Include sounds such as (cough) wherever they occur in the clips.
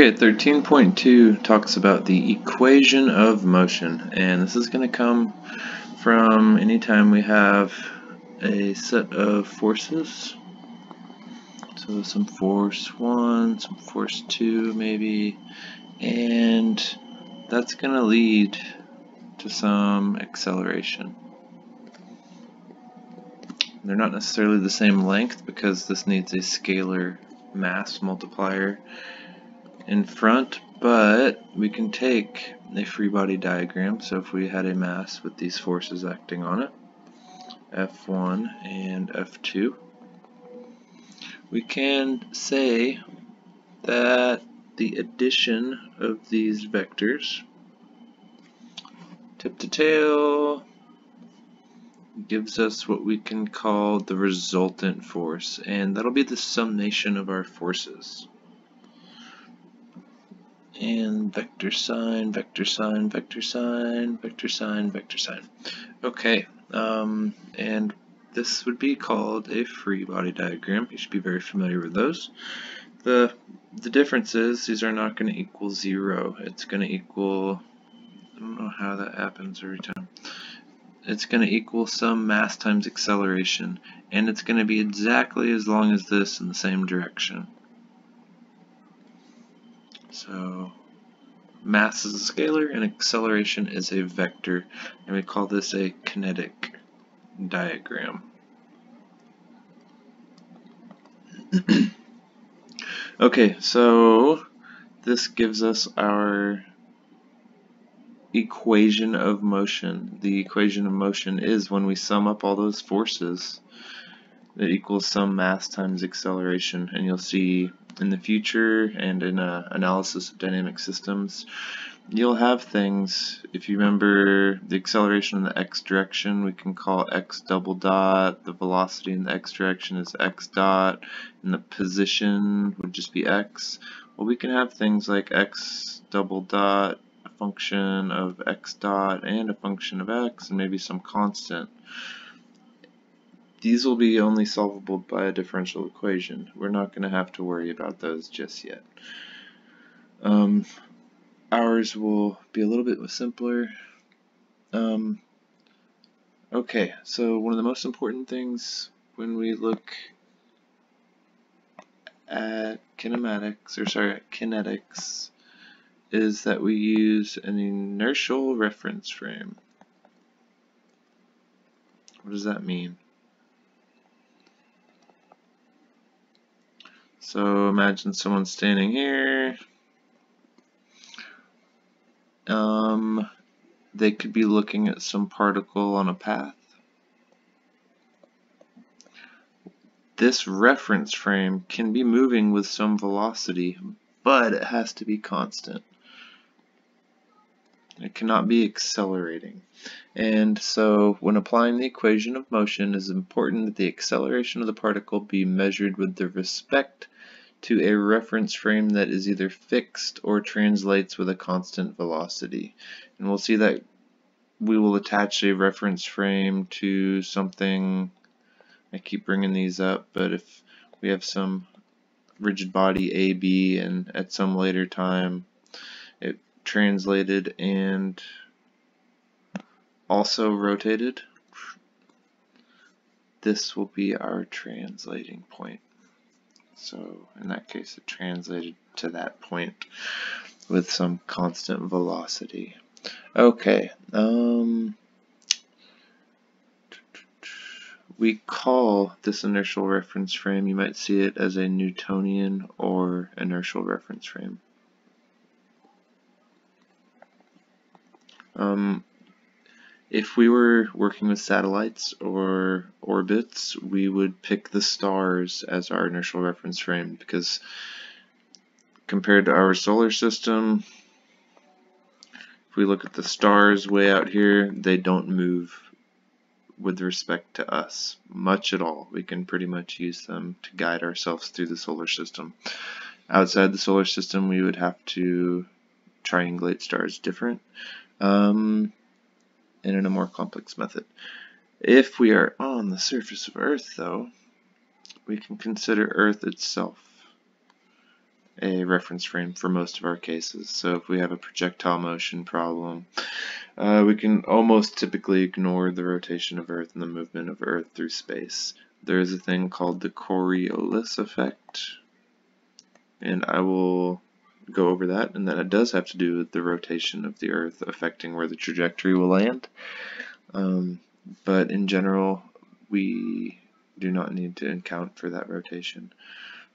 Okay, 13.2 talks about the equation of motion, and this is going to come from anytime we have a set of forces. So some force 1, some force 2 maybe, and that's going to lead to some acceleration. They're not necessarily the same length because this needs a scalar mass multiplier in front, but we can take a free body diagram. So if we had a mass with these forces acting on it, F1 and F2, we can say that the addition of these vectors, tip to tail, gives us what we can call the resultant force, and that'll be the summation of our forces and vector sign, vector sign, vector sign, vector sign, vector sign. Okay, um, and this would be called a free body diagram. You should be very familiar with those. The, the difference is these are not going to equal zero. It's going to equal, I don't know how that happens every time. It's going to equal some mass times acceleration, and it's going to be exactly as long as this in the same direction. So mass is a scalar and acceleration is a vector, and we call this a kinetic diagram. (clears throat) okay, so this gives us our equation of motion. The equation of motion is when we sum up all those forces, it equals some mass times acceleration, and you'll see in the future and in uh, analysis of dynamic systems, you'll have things, if you remember the acceleration in the x direction, we can call x double dot, the velocity in the x direction is x dot, and the position would just be x. Well, we can have things like x double dot, a function of x dot, and a function of x, and maybe some constant. These will be only solvable by a differential equation. We're not going to have to worry about those just yet. Um, ours will be a little bit simpler. Um, okay, so one of the most important things when we look at kinematics, or sorry, kinetics, is that we use an inertial reference frame. What does that mean? So imagine someone standing here. Um, they could be looking at some particle on a path. This reference frame can be moving with some velocity, but it has to be constant. It cannot be accelerating. And so when applying the equation of motion, it is important that the acceleration of the particle be measured with the respect to a reference frame that is either fixed or translates with a constant velocity. And we'll see that we will attach a reference frame to something, I keep bringing these up, but if we have some rigid body AB and at some later time it translated and also rotated, this will be our translating point. So in that case, it translated to that point with some constant velocity. Okay, um, we call this inertial reference frame, you might see it as a Newtonian or inertial reference frame. Um, if we were working with satellites or orbits, we would pick the stars as our inertial reference frame because compared to our solar system, if we look at the stars way out here, they don't move with respect to us much at all. We can pretty much use them to guide ourselves through the solar system. Outside the solar system, we would have to triangulate stars different. Um, and in a more complex method. If we are on the surface of Earth, though, we can consider Earth itself. a reference frame for most of our cases. So if we have a projectile motion problem, uh, we can almost typically ignore the rotation of Earth and the movement of Earth through space. There is a thing called the Coriolis effect, and I will go over that, and that it does have to do with the rotation of the Earth affecting where the trajectory will land. Um, but in general, we do not need to account for that rotation.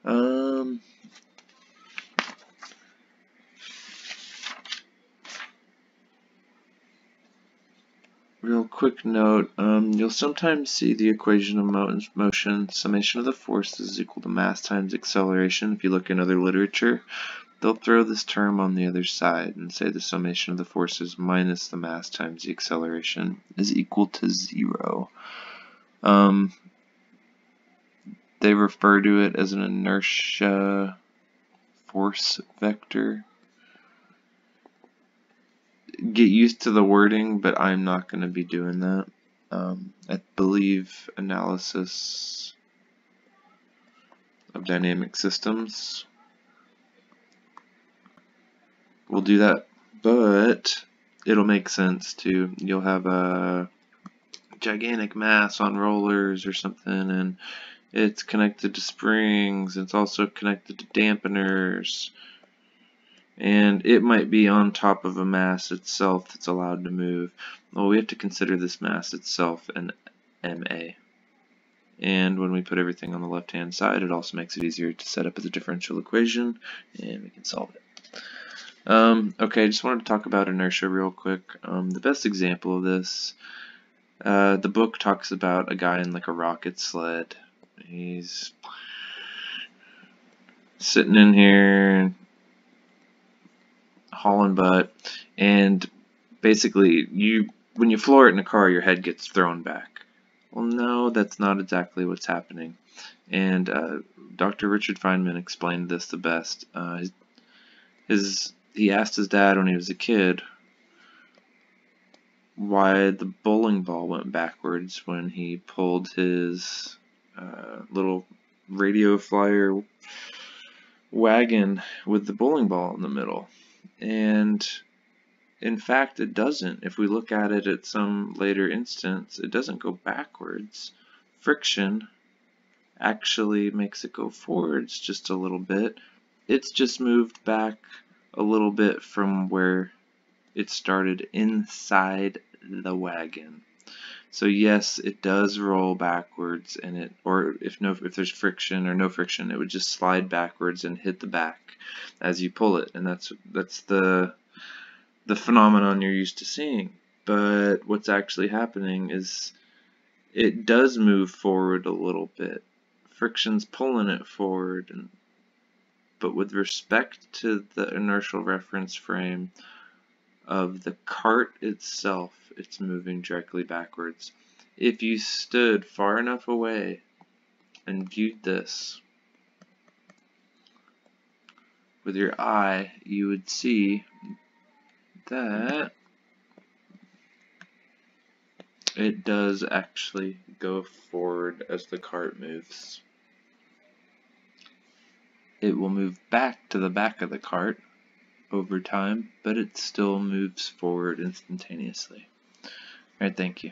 Um, Real quick note, um, you'll sometimes see the equation of motion, summation of the forces is equal to mass times acceleration. If you look in other literature, they'll throw this term on the other side and say the summation of the forces minus the mass times the acceleration is equal to zero. Um, they refer to it as an inertia force vector get used to the wording, but I'm not going to be doing that. Um, I believe analysis of dynamic systems will do that, but it'll make sense to, You'll have a gigantic mass on rollers or something, and it's connected to springs. It's also connected to dampeners and it might be on top of a mass itself that's allowed to move. Well, we have to consider this mass itself an MA. And when we put everything on the left-hand side, it also makes it easier to set up as a differential equation, and we can solve it. Um, okay, I just wanted to talk about inertia real quick. Um, the best example of this, uh, the book talks about a guy in like a rocket sled. He's sitting in here, hauling butt, and basically you when you floor it in a car, your head gets thrown back. Well, no, that's not exactly what's happening. And uh, Dr. Richard Feynman explained this the best. Uh, his, his he asked his dad when he was a kid why the bowling ball went backwards when he pulled his uh, little radio flyer wagon with the bowling ball in the middle. And in fact, it doesn't. If we look at it at some later instance, it doesn't go backwards. Friction actually makes it go forwards just a little bit. It's just moved back a little bit from where it started inside the wagon. So yes, it does roll backwards and it or if no if there's friction or no friction, it would just slide backwards and hit the back as you pull it. And that's that's the the phenomenon you're used to seeing. But what's actually happening is it does move forward a little bit. Friction's pulling it forward and but with respect to the inertial reference frame of the cart itself, it's moving directly backwards. If you stood far enough away and viewed this with your eye, you would see that it does actually go forward as the cart moves. It will move back to the back of the cart over time, but it still moves forward instantaneously. Alright, thank you.